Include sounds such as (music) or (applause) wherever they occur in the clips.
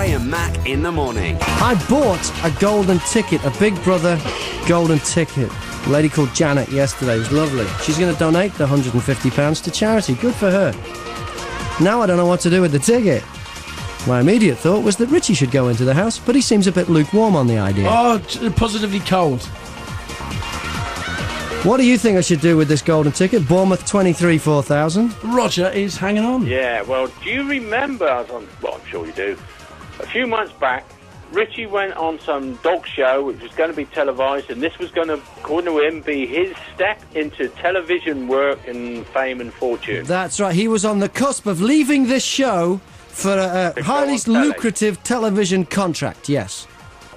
Graham Mack in the morning. I bought a golden ticket, a Big Brother golden ticket. A lady called Janet yesterday. It was lovely. She's going to donate the £150 to charity. Good for her. Now I don't know what to do with the ticket. My immediate thought was that Richie should go into the house, but he seems a bit lukewarm on the idea. Oh, t- positively cold. What do you think I should do with this golden ticket? Bournemouth 23 4000. Roger is hanging on. Yeah, well, do you remember? I was on, well, I'm sure you do. A few months back, Richie went on some dog show which was going to be televised, and this was going to, according to him, be his step into television work and fame and fortune. That's right. He was on the cusp of leaving this show for a, a highly lucrative television contract. Yes.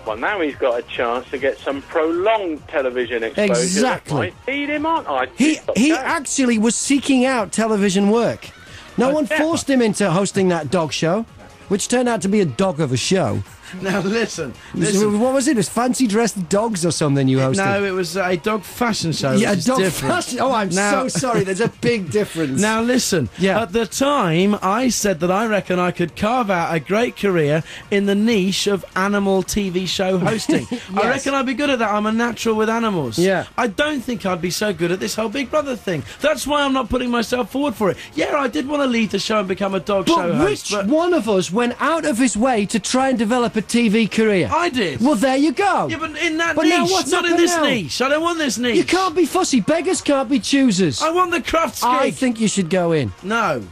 Well, now he's got a chance to get some prolonged television exposure. Exactly. Feed him on. I He he actually was seeking out television work. No one yeah. forced him into hosting that dog show, which turned out to be a dog of a show. (laughs) Now listen, listen. What was it? It was fancy dressed dogs or something you hosted. No, it was a dog fashion show. yeah, dog different. fashion. Oh, I'm Now- so sorry. There's a big (laughs) difference. Now listen. Yeah. At the time, I said that I reckon I could carve out a great career in the niche of animal TV show hosting. (laughs) I reckon I'd be good at that. I'm a natural with animals. Yeah. I don't think I'd be so good at this whole Big Brother thing. That's why I'm not putting myself forward for it. Yeah, I did want to leave the show and become a dog show but host. which but one of us went out of his way to try and develop a TV career? I did. Well, there you go. yeah, but in that But niche, now what's not in this now? niche. I don't want this niche. You can't be fussy. Beggars can't be choosers. I want the Crufts I think you should go in. no.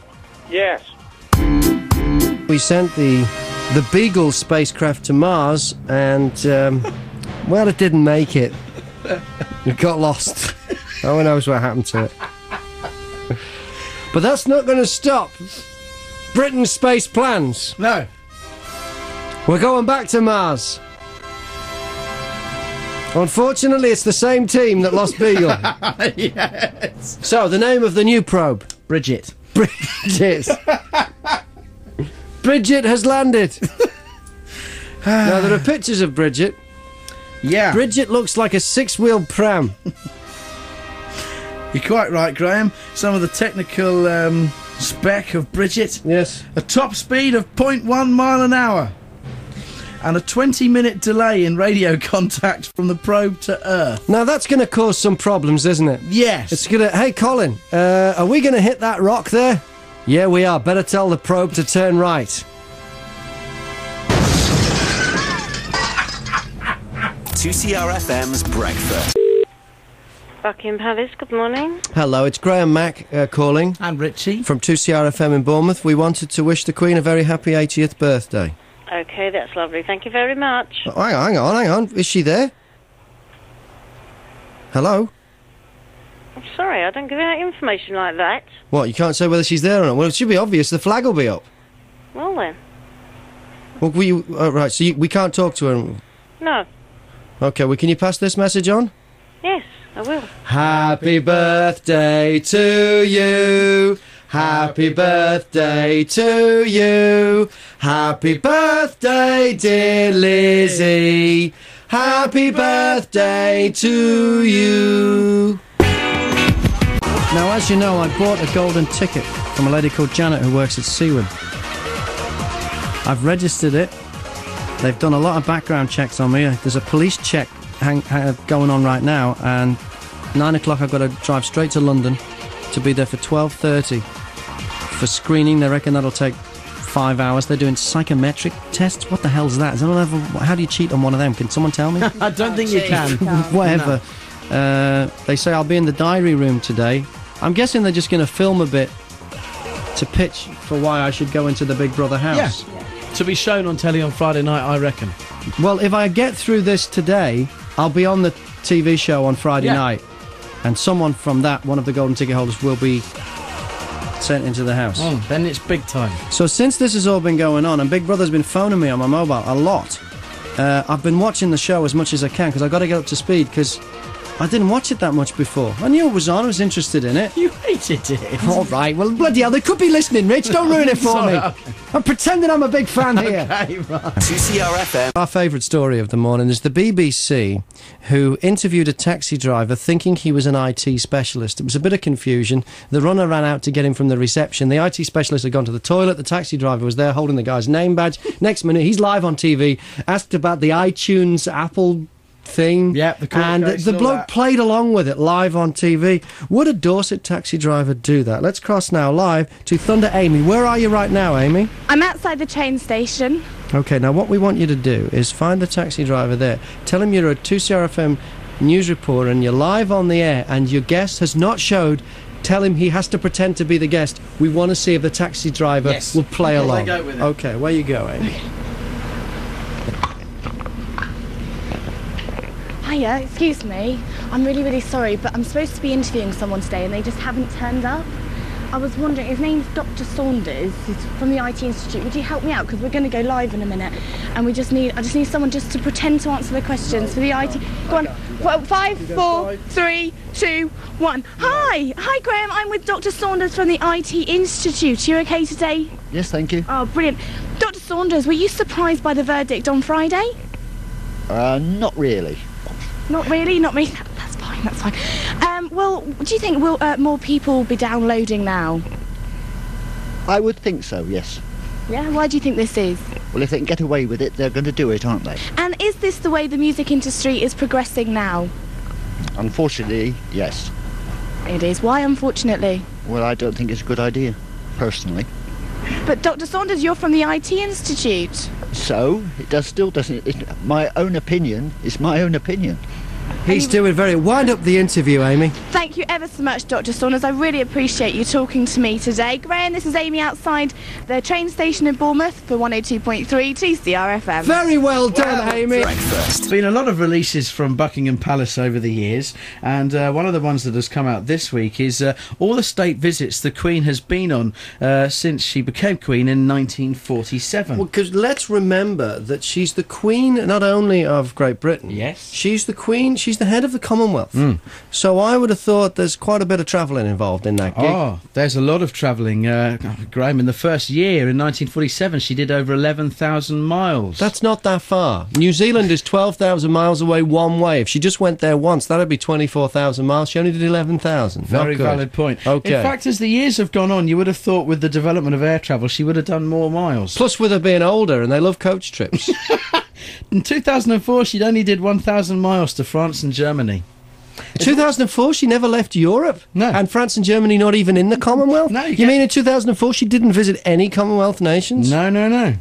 Yes. We sent the the Beagle spacecraft to Mars, and um, (laughs) well, it didn't make it. It got lost. (laughs) No one knows what happened to it. But that's not going to stop Britain's space plans. No. We're going back to Mars. Unfortunately, it's the same team that lost (laughs) Beagle. yes. So, the name of the new probe Bridget. Bridget. Bridget has landed. now, there are pictures of Bridget. Yeah. Bridget looks like a six wheeled pram. You're quite right, Graham. Some of the technical um, spec of Bridget. Yes. A top speed of 0.1 mile an hour. And a 20 minute delay in radio (laughs) contact from the probe to Earth. Now, that's going to cause some problems, isn't it? Yes. It's going to. Hey, Colin, uh, are we going to hit that rock there? Yeah, we are. Better tell the probe to turn right. 2CRFM's Breakfast. Buckingham Palace, good morning. Hello, it's Graham Mack uh, calling and Richie. from 2CRFM in Bournemouth. We wanted to wish the Queen a very happy 80th birthday. Okay, that's lovely. Thank you very much. Oh, hang on, hang on, hang on. Is she there? Hello? I'm sorry, I don't give out information like that. What, you can't say whether she's there or not? Well, it should be obvious. The flag will be up. Well then, Well, we, oh, right, so you, we can't talk to her. no. Okay, well, can you pass this message on? Yes, I will. Happy birthday to you. Happy birthday to you. Happy birthday, dear Lizzie. Happy birthday to you. Now, as you know, I bought a golden ticket from a lady called Janet who works at Seawin. I've registered it. They've done a lot of background checks on me. There's a police check hang, hang, going on right now, and nine o'clock I've got to drive straight to London to be there for twelve thirty for screening. They reckon that'll take five hours. They're doing psychometric tests. What the hell's that? Is that level? How do you cheat on one of them? Can someone tell me? (laughs) I don't think you can. (laughs) Whatever. Uh, they say I'll be in the diary room today. I'm guessing they're just going to film a bit to pitch for why I should go into the Big Brother house. Yeah. To be shown on telly on Friday night, I reckon. Well, if I get through this today, I'll be on the TV show on Friday Yeah. night, and someone from that, one of the golden ticket holders, will be sent into the house. Oh, then it's big time. So since this has all been going on, and Big Brother's been phoning me on my mobile a lot, uh, I've been watching the show as much as I can because I've got to get up to speed because I didn't watch it that much before. I knew it was on. I was interested in it. (laughs) You hated it. (laughs) All right. Well, bloody hell, they could be listening, Rich. Don't ruin it for (laughs) me. okay. I'm pretending I'm a big fan here. Okay, right. 2CR FM. Our favourite story of the morning is the BBC, who interviewed a taxi driver thinking he was an IT specialist. It was a bit of confusion. The runner ran out to get him from the reception. The IT specialist had gone to the toilet. The taxi driver was there holding the guy's name badge. Next minute, he's live on TV, asked about the iTunes Apple thing. Yeah, the court and the and bloke that. played along with it live on TV. Would a Dorset taxi driver do that? Let's cross now live to Thunder Amy. Where are you right now, Amy? I'm outside the train station. Okay, now what we want you to do is find the taxi driver there. Tell him you're a 2CRFM news reporter and you're live on the air and your guest has not showed. Tell him he has to pretend to be the guest. We want to see if the taxi driver Yes. will play Will along. go with? Okay, where you go, Amy? (laughs) Hiya, excuse me. I'm really, really sorry, but I'm supposed to be interviewing someone today and they just haven't turned up. I was wondering, his name's Dr. Saunders. He's from the IT Institute. Would you help me out? Because we're going to go live in a minute. And we just need, I just need someone just to pretend to answer the questions for the IT. Go on. Well, five, four, three, two, one. Hi. Hi, Graham. I'm with Dr. Saunders from the IT Institute. You okay today? Yes, thank you. Oh, brilliant. Dr. Saunders, were you surprised by the verdict on Friday? Uh, not really. Not really, not me. That's fine, that's fine. Um, well, do you think will uh, more people be downloading now? I would think so, yes. Yeah, why do you think this is? Well, if they can get away with it, they're going to do it, aren't they? And is this the way the music industry is progressing now? Unfortunately, yes. It is. Why, unfortunately? Well, I don't think it's a good idea, personally. But Dr. Saunders, you're from the IT Institute. So, it does still doesn't. It, my own opinion is my own opinion. He's doing very. Wind up the interview, Amy. Thank you ever so much, Dr. Saunders. I really appreciate you talking to me today. Graham, this is Amy outside the train station in Bournemouth for 102.3 2CR FM. Very well done, Amy. Breakfast. There's been a lot of releases from Buckingham Palace over the years, and uh, one of the ones that has come out this week is uh, all the state visits the Queen has been on uh, since she became Queen in 1947. Well, because let's remember that she's the queen not only of Great Britain. Yes. She's the queen. She's the head of the Commonwealth. So I would have thought there's quite a bit of travelling involved in that gig. Oh, there's a lot of travelling. Uh, Graham, in the first year, in 1947, she did over 11,000 miles. That's not that far. New Zealand is 12,000 miles away one way. If she just went there once, that'd be 24,000 miles. She only did 11,000. Very valid point. Okay. In fact, as the years have gone on, you would have thought with the development of air travel, she would have done more miles. Plus, with her being older, and they love coach trips. (laughs) In 2004, she'd only did 1,000 miles to France and Germany. 2004, she never left Europe. No. And France and Germany not even in the Commonwealth. No, you you mean in 2004 she didn't visit any Commonwealth nations? No, no, no.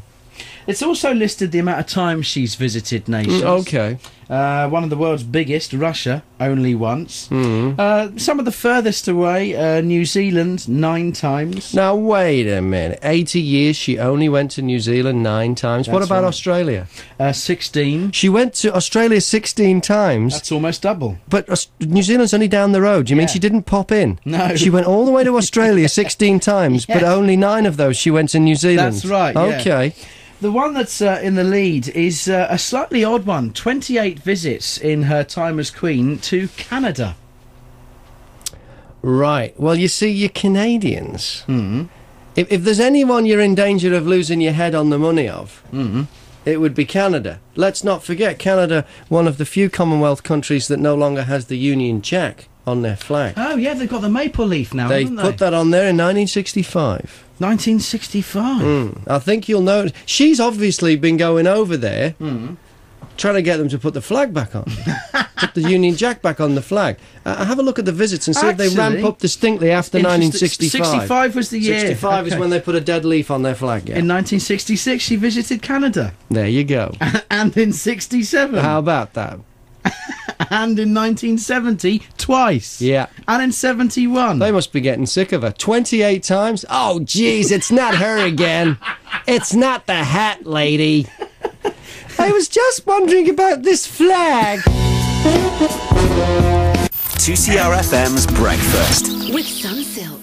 It's also listed the amount of times she's visited nations. Mm, Okay. Uh, one of the world's biggest, Russia, only once. Mm. Uh, some of the furthest away, uh, New Zealand, nine times. Now wait a minute. 80 years she only went to New Zealand nine times. what about right. Australia? Uh, 16. She went to Australia 16 times. That's almost double. But New Zealand's only down the road. You mean she didn't pop in? No. She went all the way to Australia 16 (laughs) times, but only nine of those she went to New Zealand. That's right, yeah. The one that's uh, in the lead is uh, a slightly odd one 28 visits in her time as Queen to Canada. Right. Well, you see, you're Canadians. Mm. If, if there's anyone you're in danger of losing your head on the money of, Mm. it would be Canada. Let's not forget Canada, one of the few Commonwealth countries that no longer has the Union Jack on their flag. Oh, yeah, they've got the maple leaf now, they haven't they? put that on there in 1965. 1965. Mm. I think you'll know. She's obviously been going over there, trying to get them to put the flag back on, (laughs) put the Union Jack back on the flag. Uh, have a look at the visits and see if they ramp up distinctly after Interesting. 1965. 65 was the year. 65 is when they put a dead leaf on their flag. Yeah. In 1966, she visited Canada. there you go. (laughs) and in 67. How about that? (laughs) And in 1970, twice. Yeah. And in 71. They must be getting sick of her. 28 times? Oh, jeez, it's not her again. It's not the hat lady. I was just wondering about this flag. 2CRFM's Breakfast. With Sunsilk.